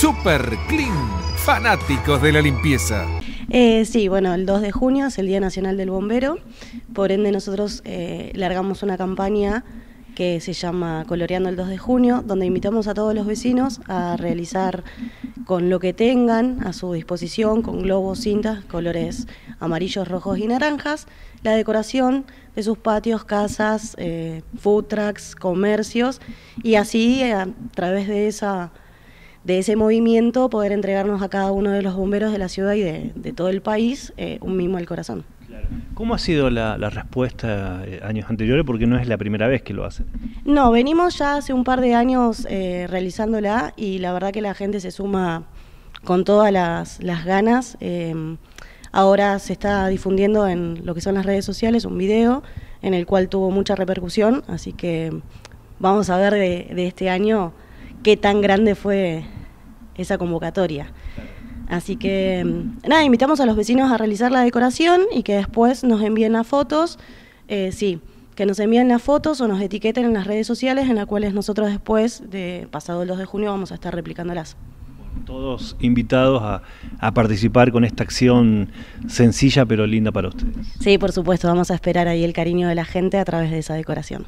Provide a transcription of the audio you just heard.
Super Clean, fanáticos de la limpieza. Eh, sí, bueno, el 2 de junio es el Día Nacional del Bombero, por ende nosotros eh, largamos una campaña que se llama Coloreando el 2 de junio, donde invitamos a todos los vecinos a realizar con lo que tengan a su disposición, con globos, cintas, colores amarillos, rojos y naranjas, la decoración de sus patios, casas, eh, food trucks, comercios, y así a través de esa de ese movimiento poder entregarnos a cada uno de los bomberos de la ciudad y de, todo el país eh, un mimo al corazón. ¿Cómo ha sido la, respuesta eh, años anteriores? Porque no es la primera vez que lo hacen. No, venimos ya hace un par de años eh, realizándola y la verdad que la gente se suma con todas las, ganas. Em, ahora se está difundiendo en lo que son las redes sociales un video en el cual tuvo mucha repercusión, así que vamos a ver de, de este año qué tan grande fue esa convocatoria. Así que mm, nada, invitamos a los vecinos a realizar la decoración y que después nos envíen las fotos. Eh, sí, que nos envíen las fotos o nos etiqueten en las redes sociales en las cuales nosotros después, de pasado el 2 de junio, vamos a estar replicándolas. Todos invitados a, a, participar con esta acción sencilla pero linda para ustedes. Sí, por supuesto, vamos a esperar ahí el cariño de la gente a través de esa decoración.